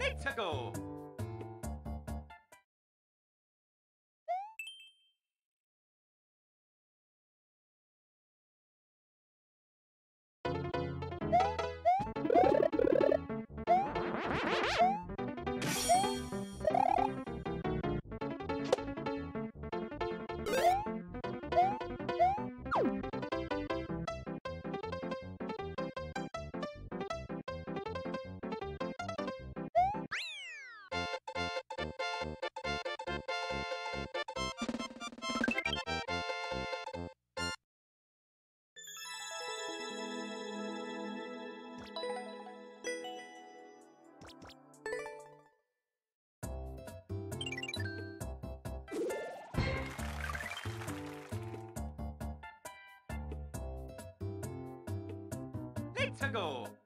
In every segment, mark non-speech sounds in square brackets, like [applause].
Let's go. Let's go.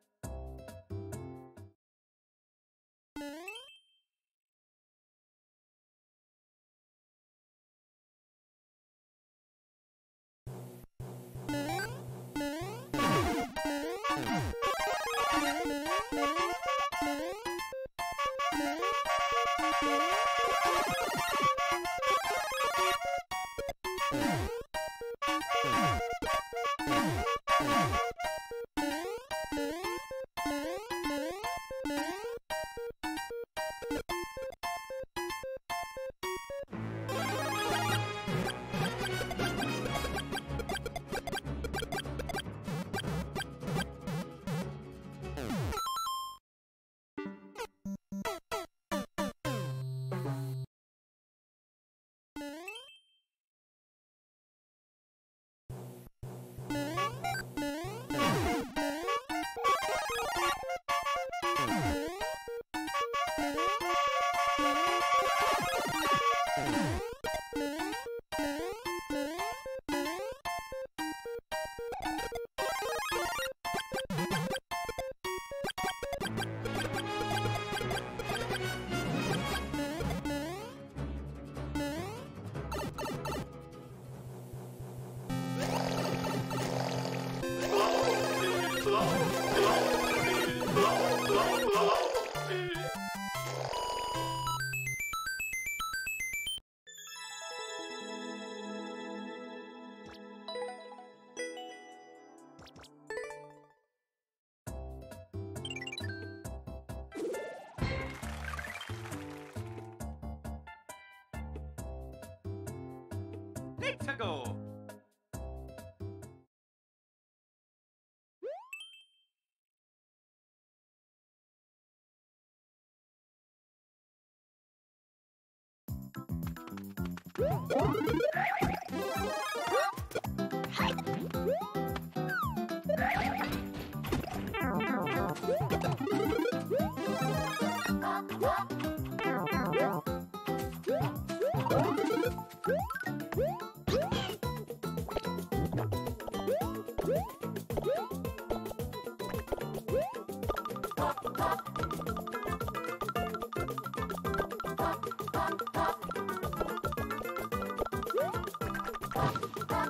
Oh, my God.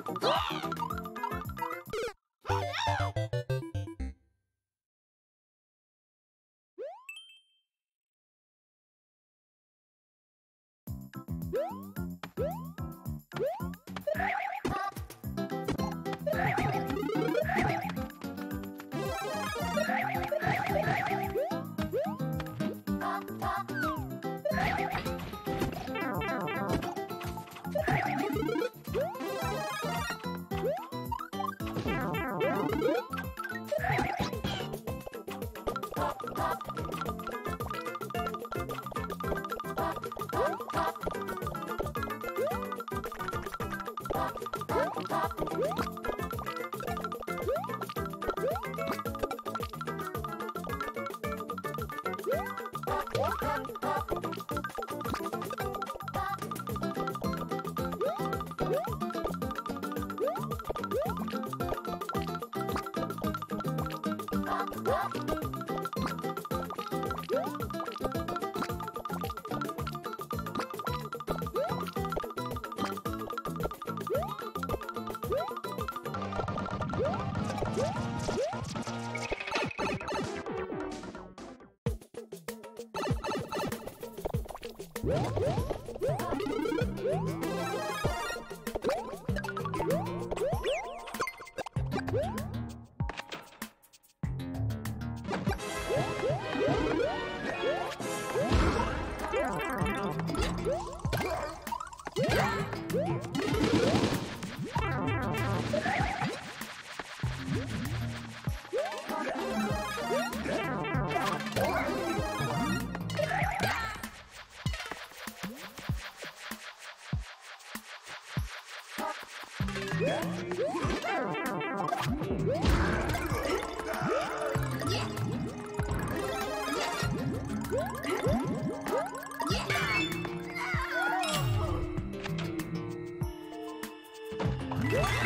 Yeah! Woo!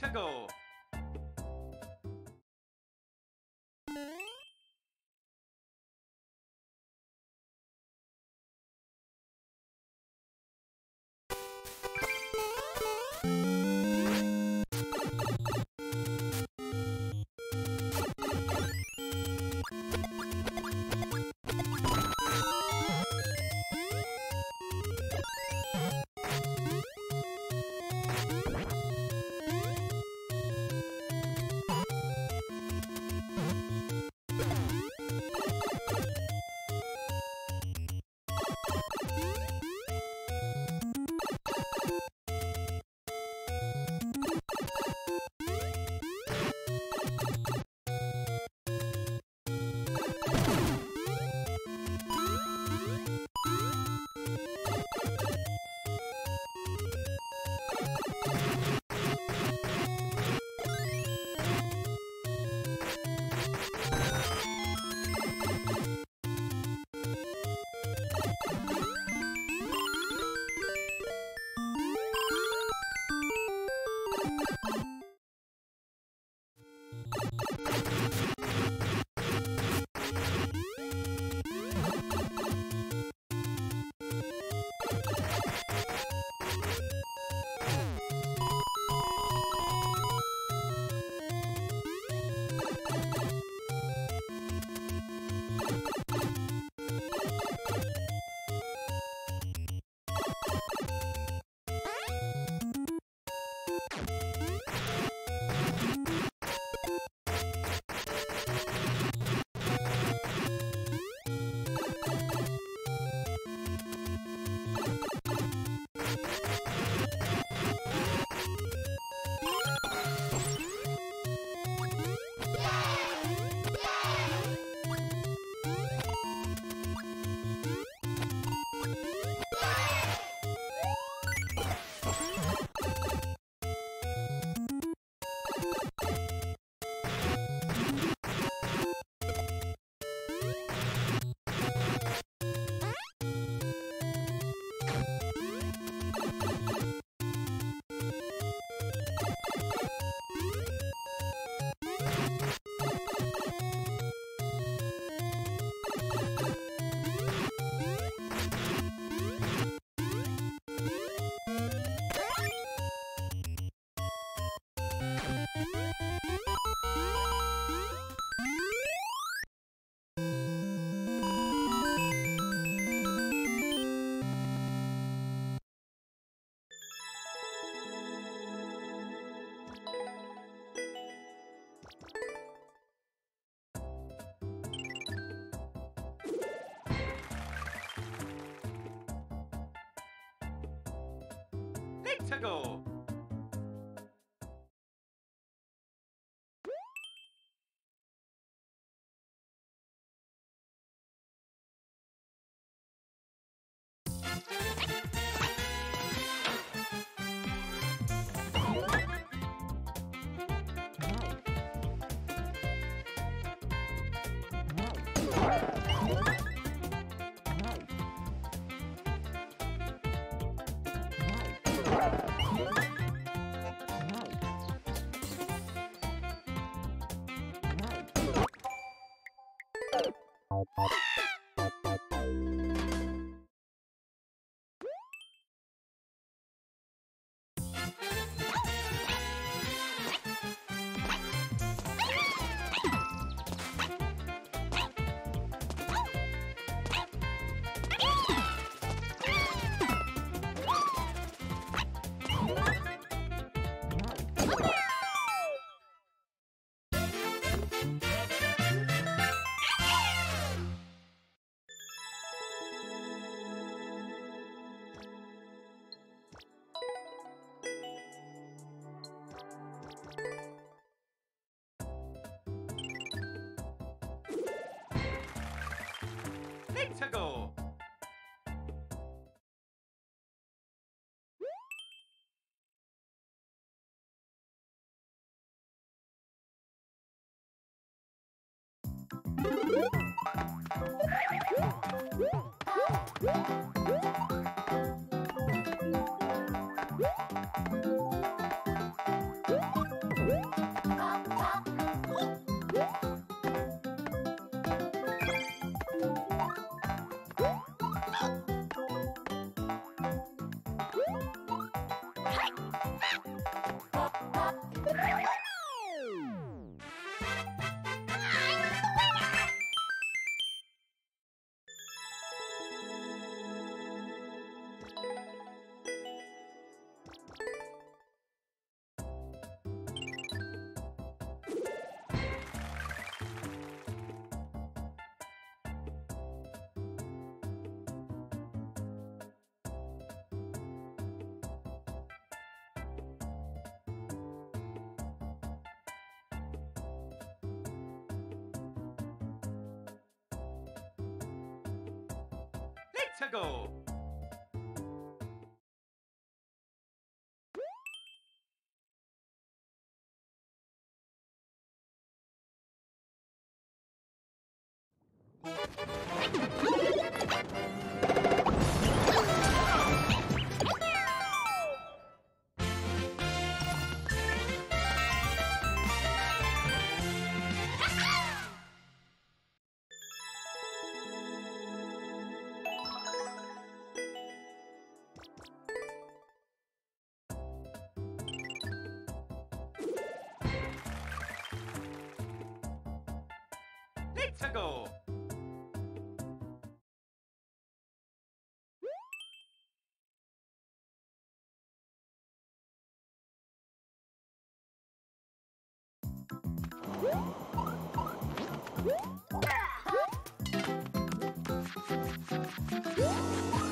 tego! Go! potato! Woo! Let's go! Let's go. Let's [laughs] ah.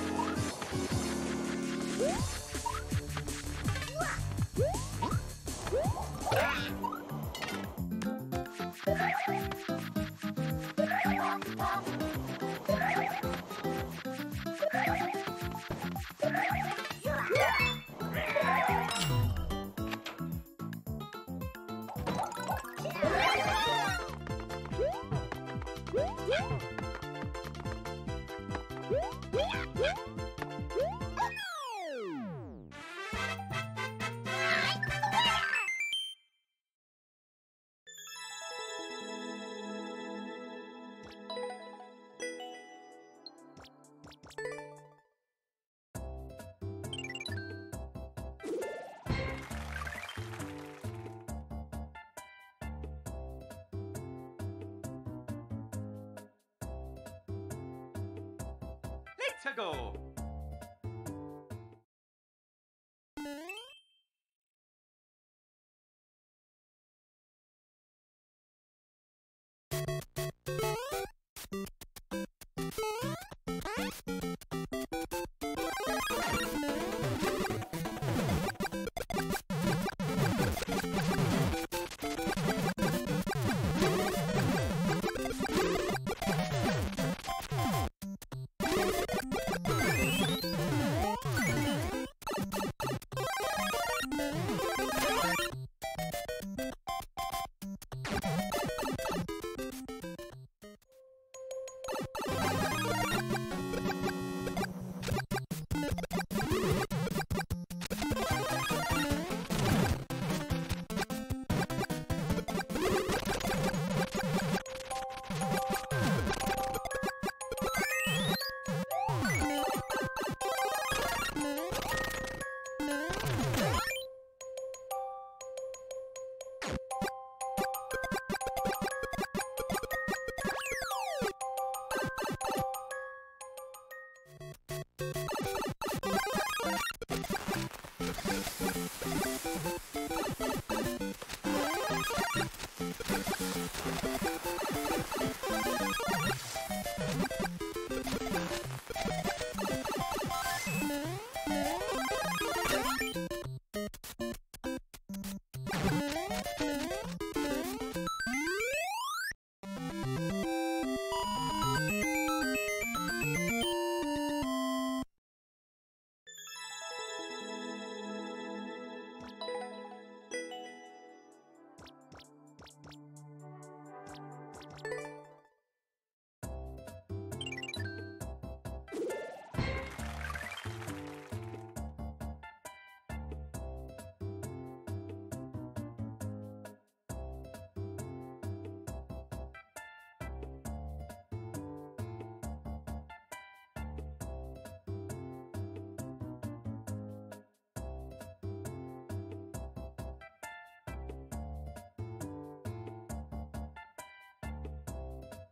Let's go.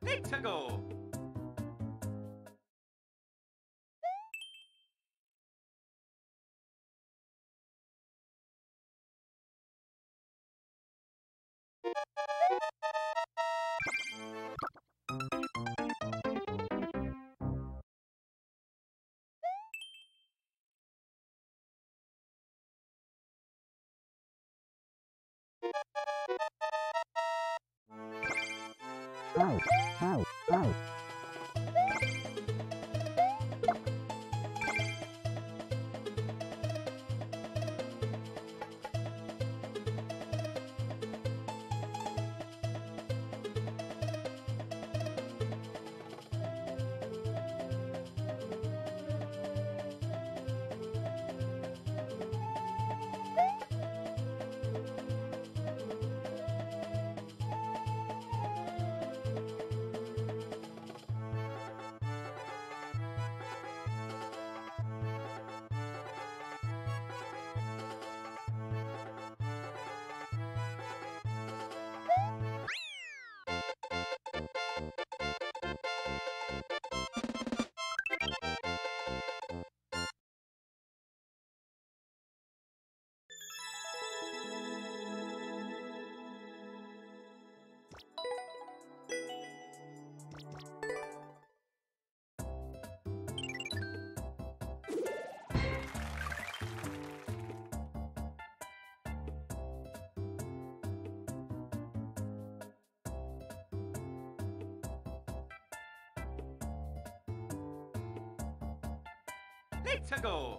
Let's go. Oh, oh, oh. Let's go!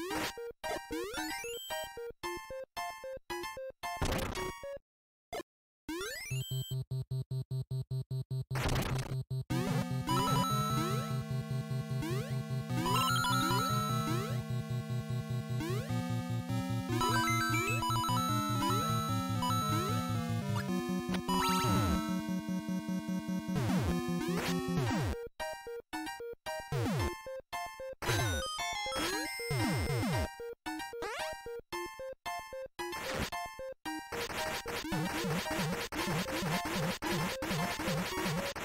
Let's どっち?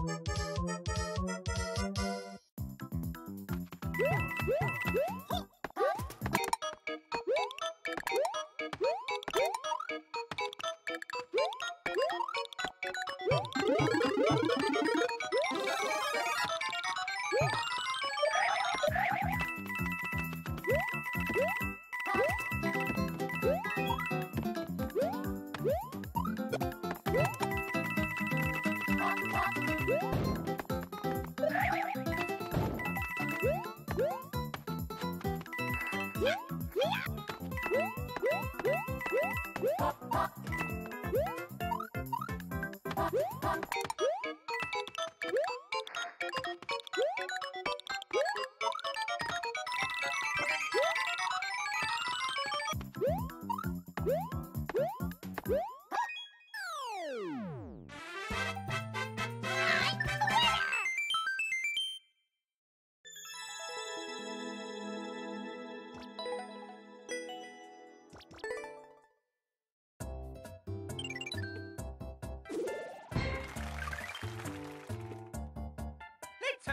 うん。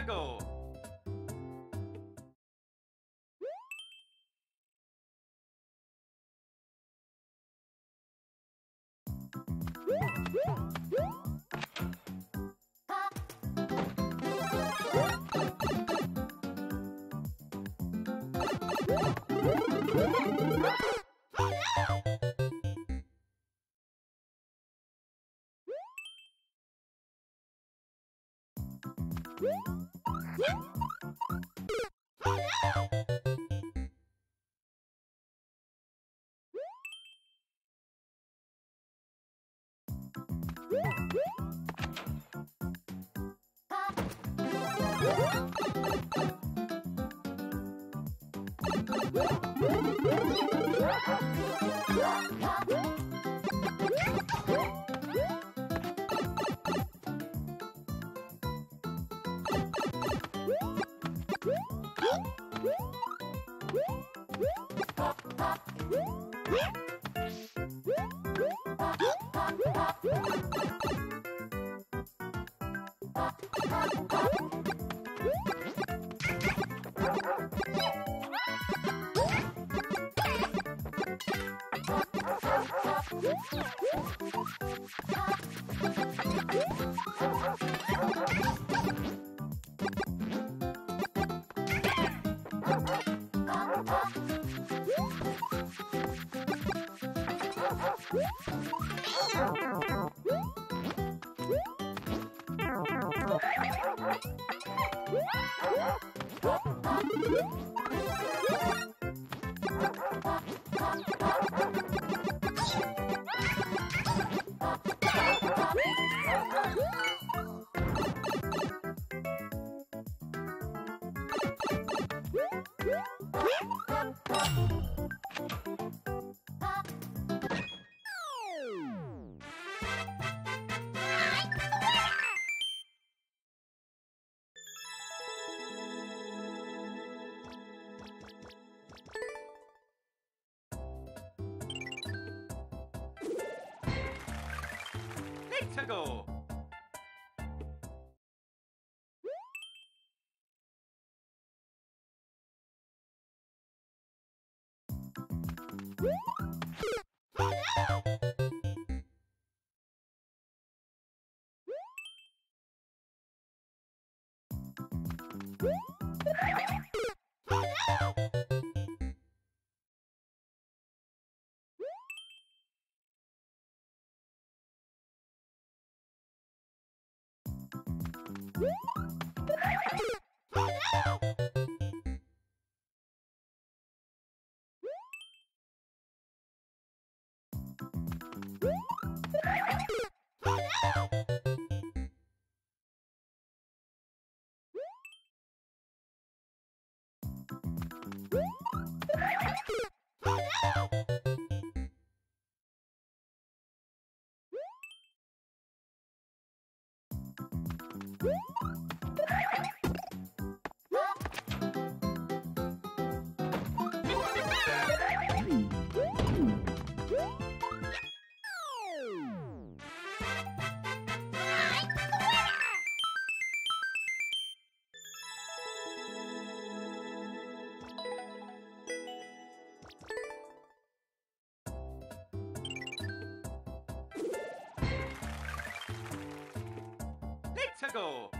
Let's Oh, Yeah. Go. Let's go. Let's go.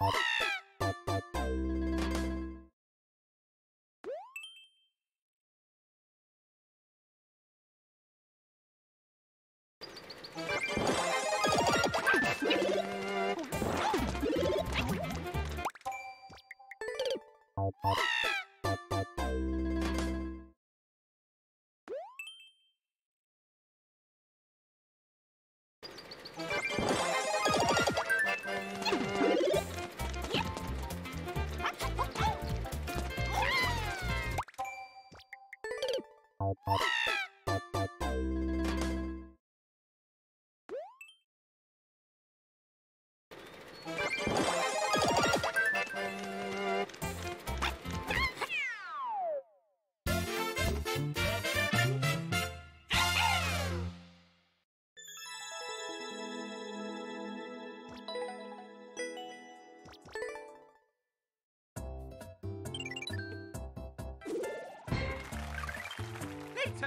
Bob.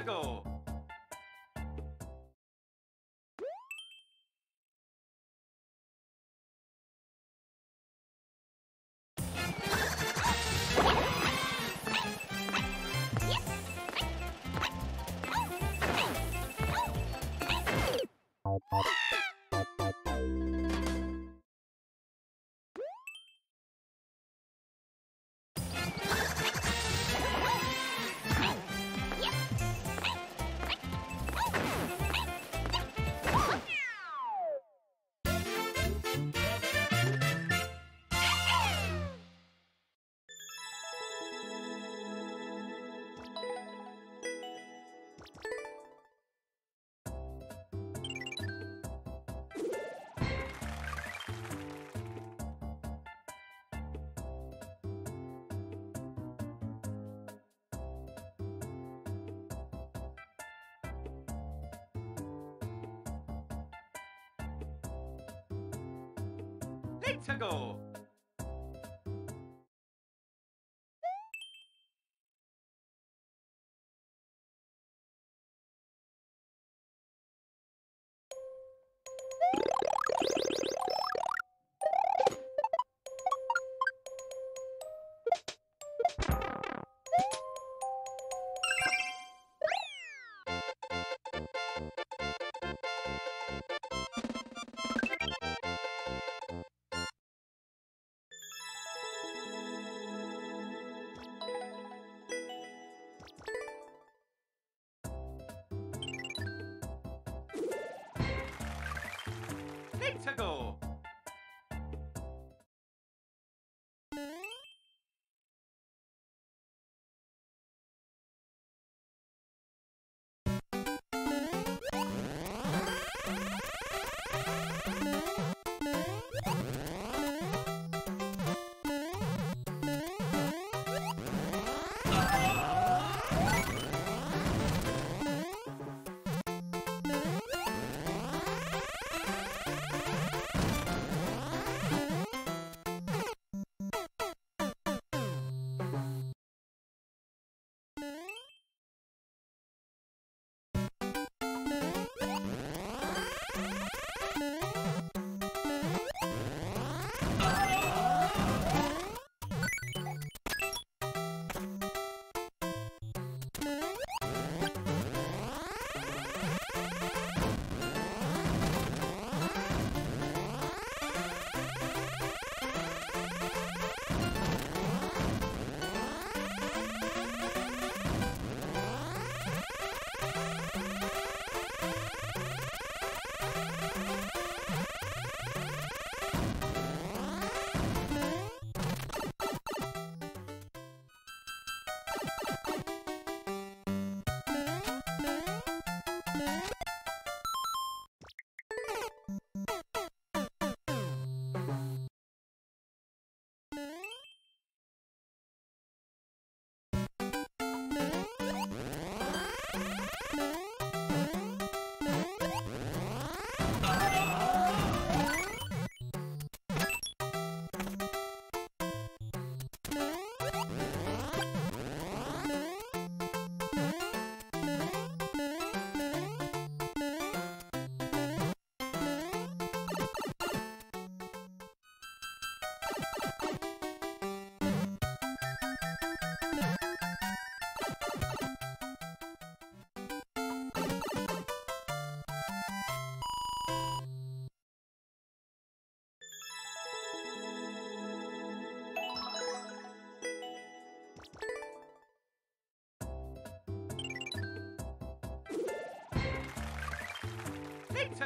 Let's Let's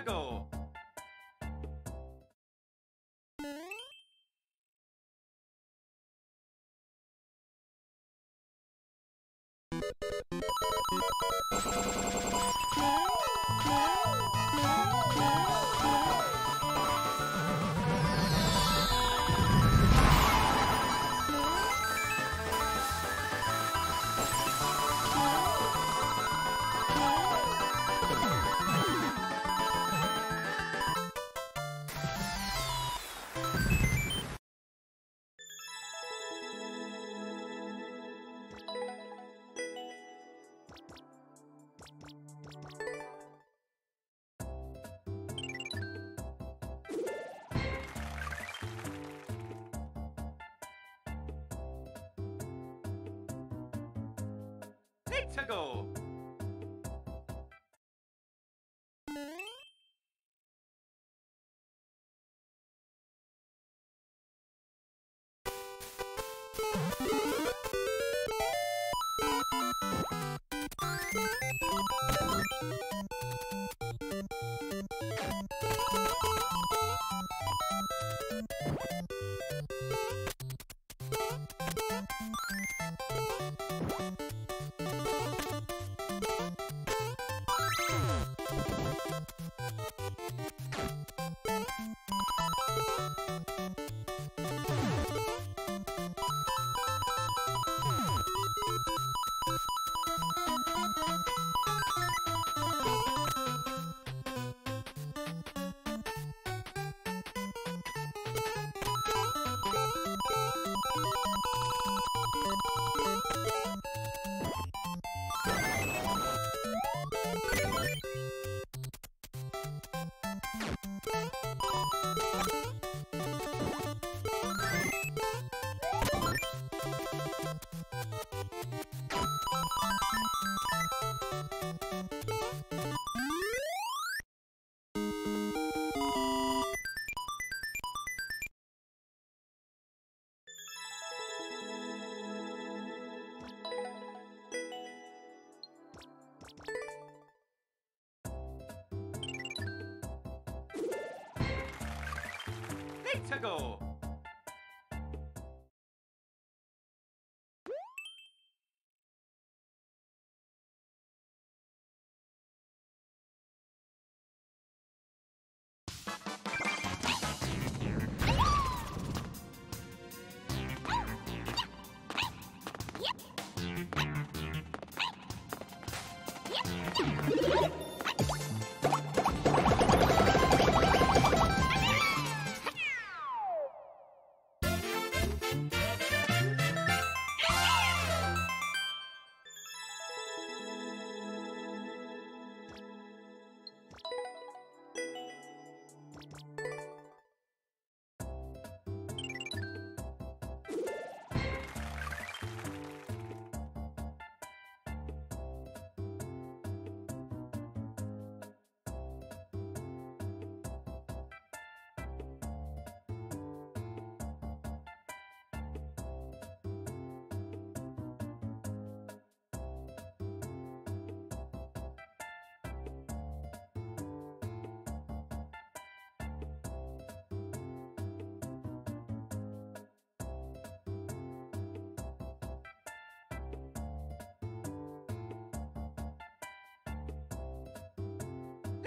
go. Let's go.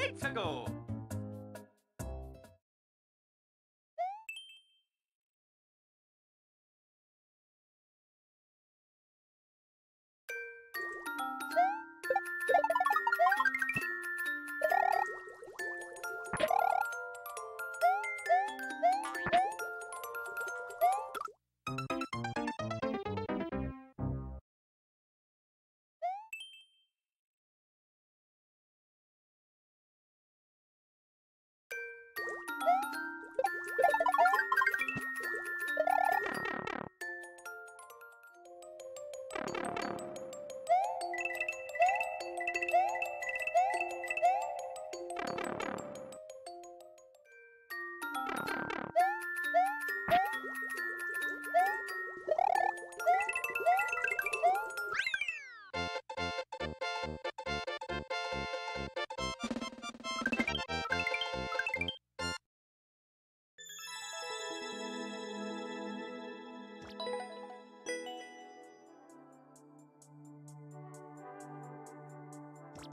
Let's go.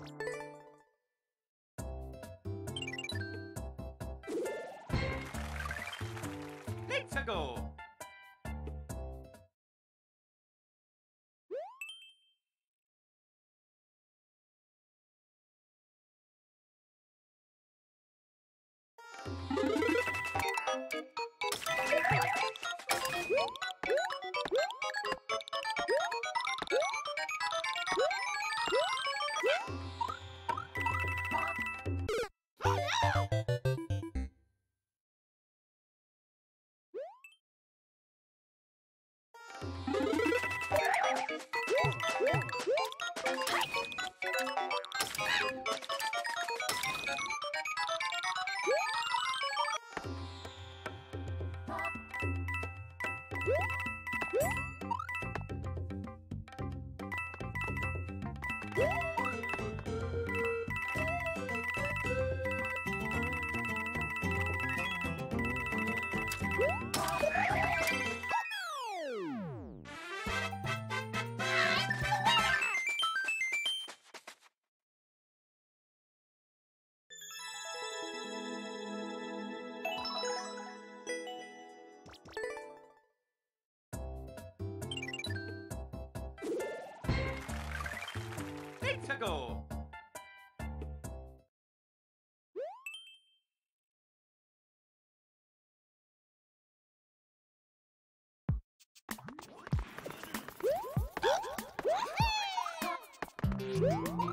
Let's Let's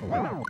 Let's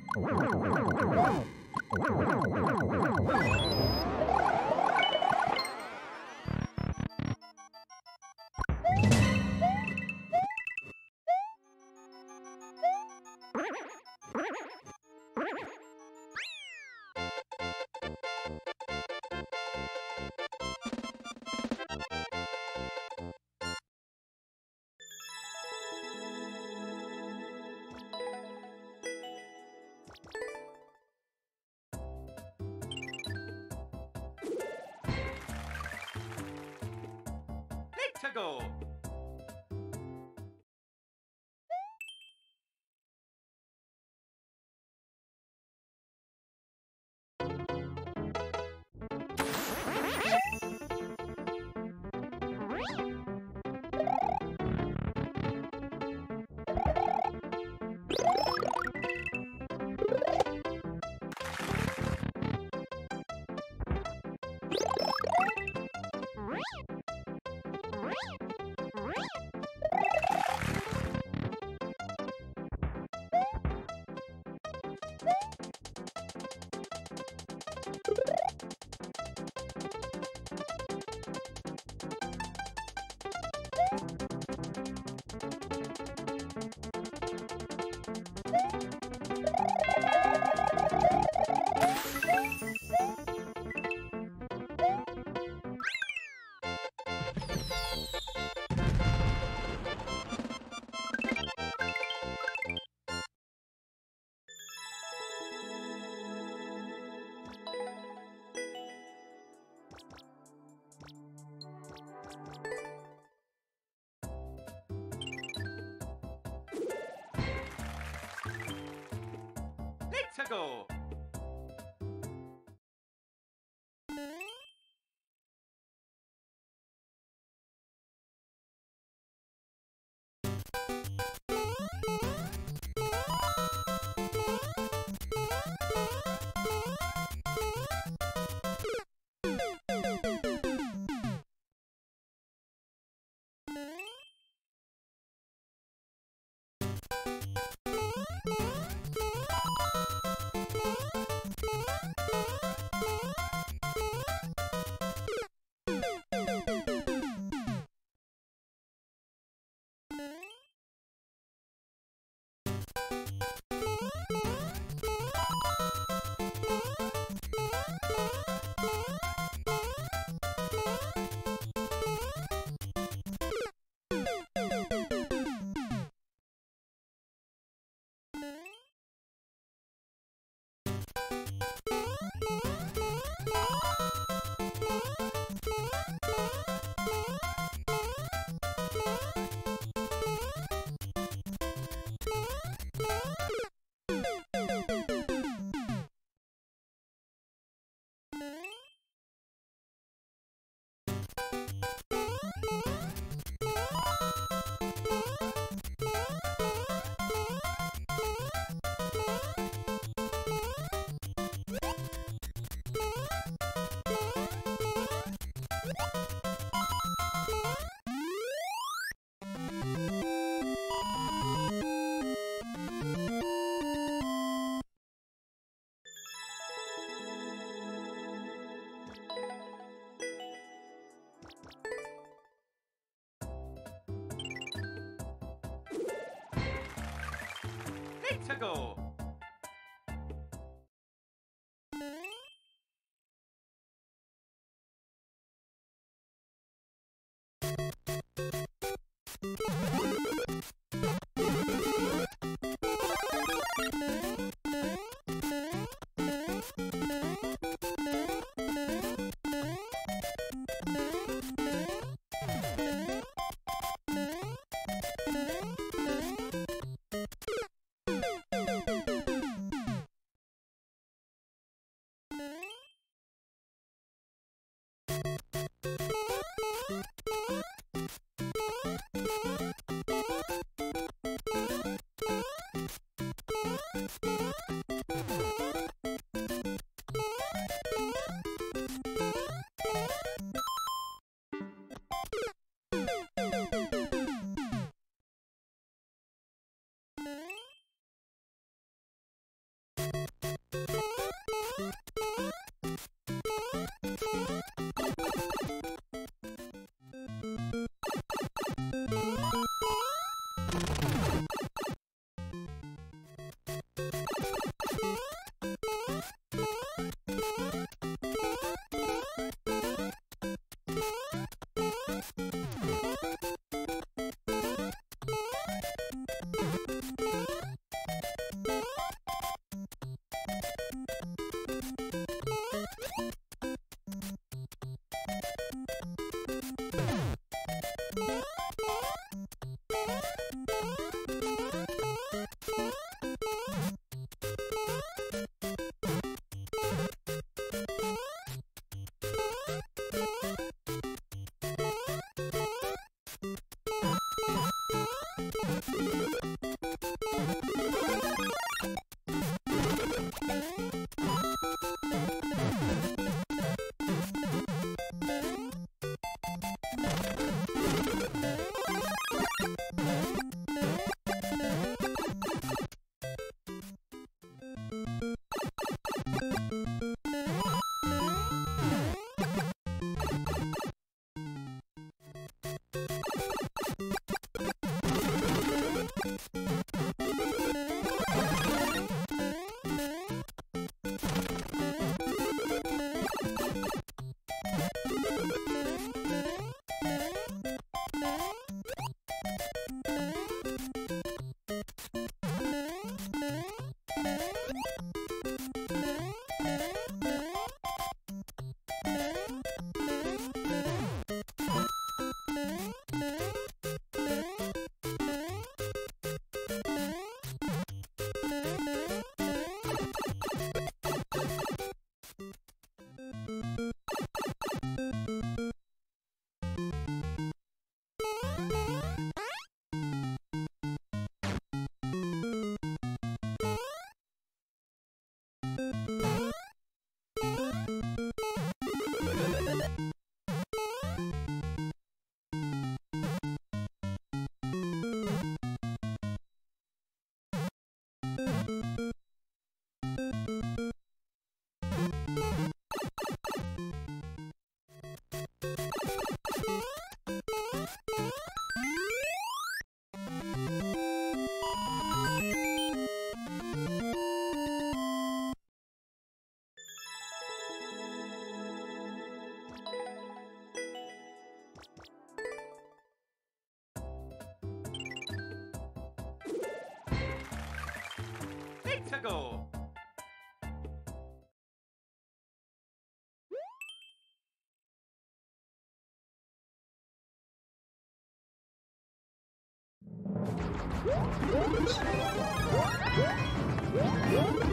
go. Let's go. Woo!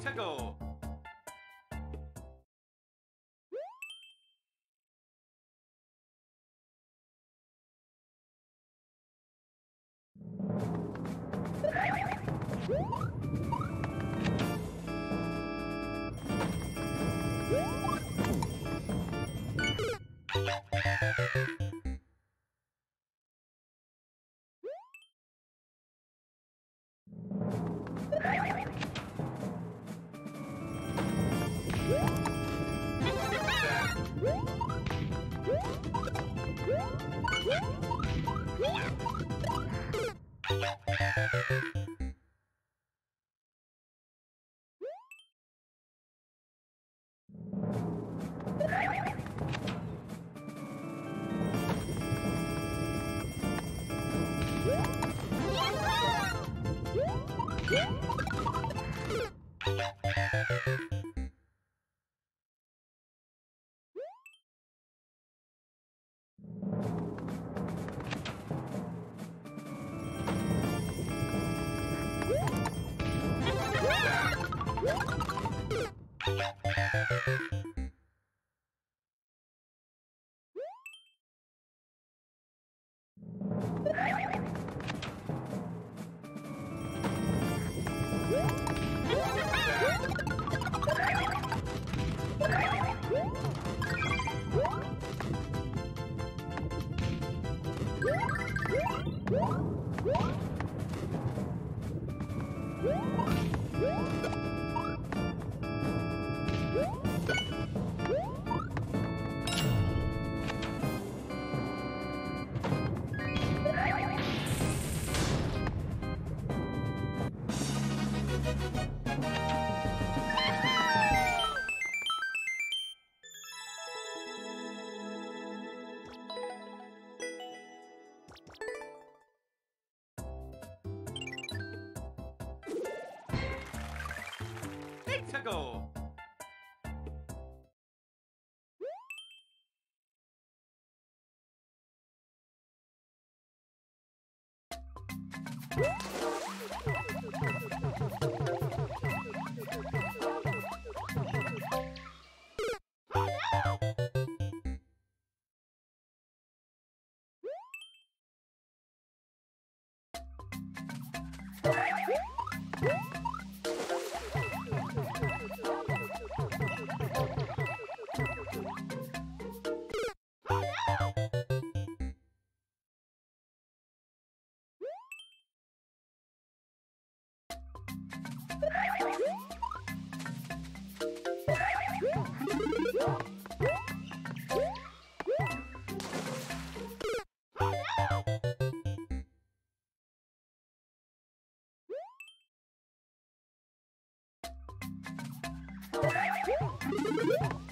To go. To go. Wow! Woo!